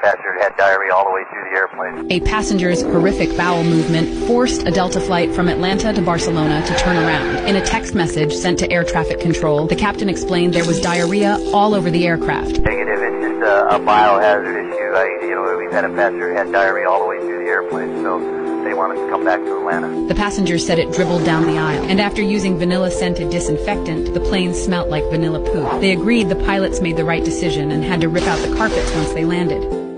passenger had diarrhea all the way through the airplane. A passenger's horrific bowel movement forced a Delta flight from Atlanta to Barcelona to turn around. In a text message sent to air traffic control, the captain explained there was diarrhea all over the aircraft. Negative, it's just a, a biohazard issue. I, you know, we've had a passenger had diarrhea all the way through the airplane, so they wanted to come back to Atlanta. The passenger said it dribbled down the aisle, and after using vanilla-scented disinfectant, the plane smelt like vanilla poop. They agreed the pilots made the right decision and had to rip out the carpets once they landed.